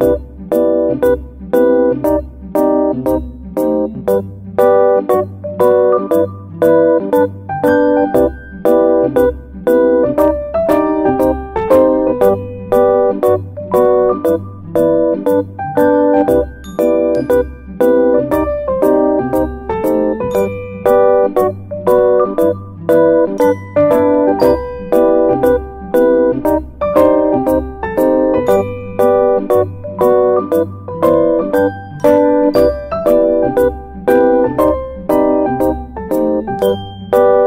you.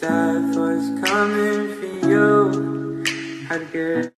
that was coming for you, I'd get